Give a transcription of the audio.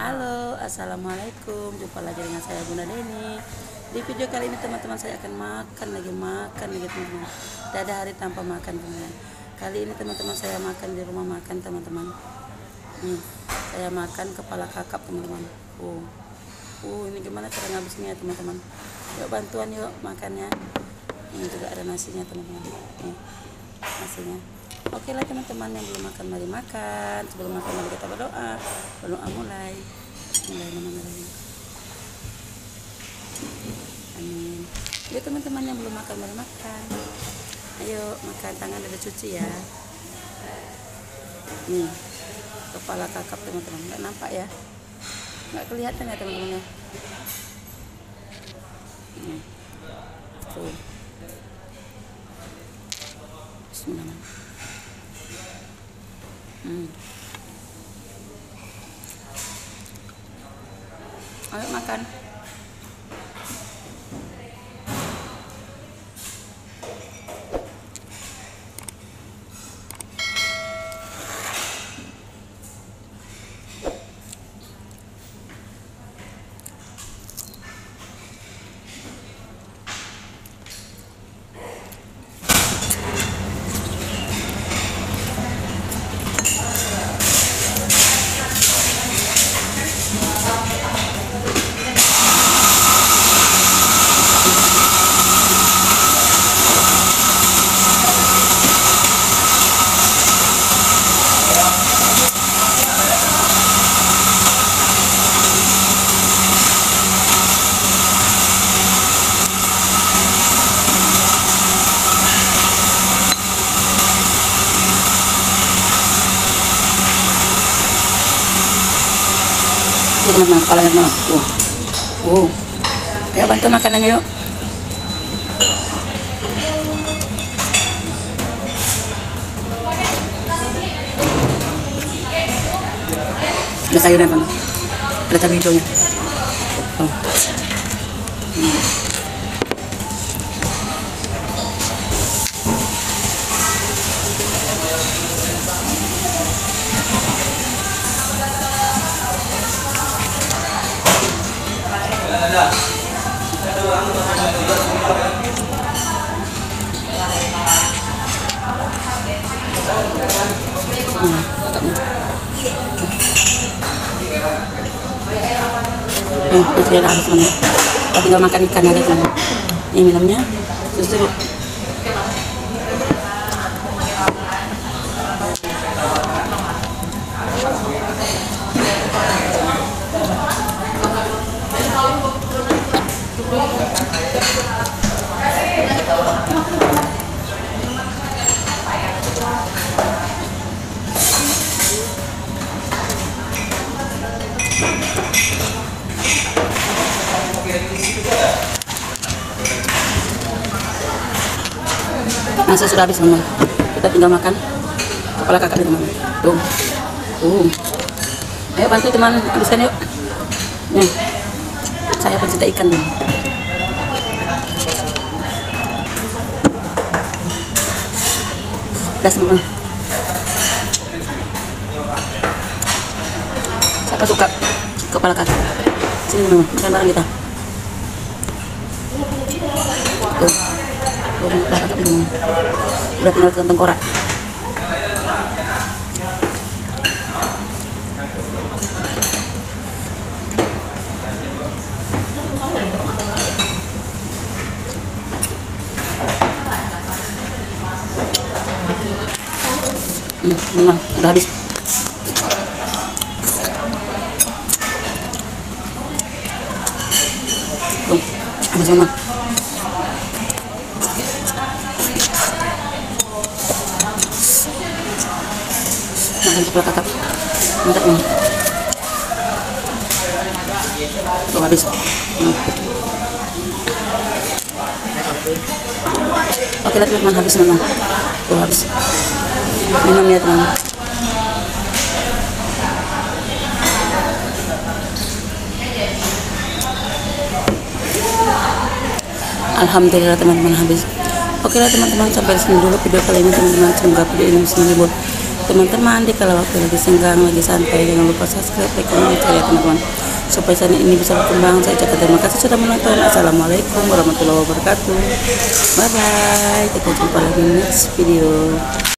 Halo, Assalamualaikum. Jumpa lagi dengan saya Bunda Deni. Di video kali ini teman-teman saya akan makan lagi Makan lagi teman-teman. Tidak ada hari tanpa makan teman-teman Kali ini teman-teman saya makan di rumah makan teman-teman. Nih, Saya makan kepala kakap teman-teman. Oh, uh, ini gimana cara ngabisnya teman-teman? Yuk bantuan yuk makannya Ini juga ada nasinya teman-teman. Nih, nasinya Oke lah teman-teman yang belum makan mari makan. Sebelum makan mari kita berdoa. Berdoa mulai. Bismillahirrahmanirrahim. Amin. Yuk teman-teman yang belum makan mari makan. Ayo makan tangan ada cuci ya. Nih kepala kakap teman-teman nggak nampak ya nggak kelihatan ya teman-teman ya Nih. tuh Bismillahirrahmanirrahim Hmm. Ayo makan. Bantu makanannya yuk. Ada sayurnya bang. Ada cabai hijaunya. Oh. Hmm, itu dia habis. Kita tinggal makan ikan aja. Ini minumnya susu. Nasi sudah habis teman. Kita tinggal makan kepala kakak teman. Tuh. Uh. Ayo bantu teman habiskan yuk. Nih. Saya pencinta ikan. Udah semua. Siapa suka kepala kakak? Sini teman, makan bareng kita. Tuh. Udah tinggal ke tengkorak. Memang udah habis. Tuh. Makan kakak. Mantap ini. Tuh habis. Hmm. Oke lah teman habis memang. Tuh habis. Minum ya teman. Alhamdulillah teman-teman habis. Oke lah teman-teman sampai sini dulu video kali ini teman-teman semoga video ini bisa menghibur teman-teman di kalau waktu lagi senggang lagi santai jangan lupa subscribe like comment share ya teman-teman supaya channel ini bisa berkembang. Saya ucapkan terima kasih sudah menonton. Assalamualaikum warahmatullahi wabarakatuh. Bye bye kita jumpa lagi next video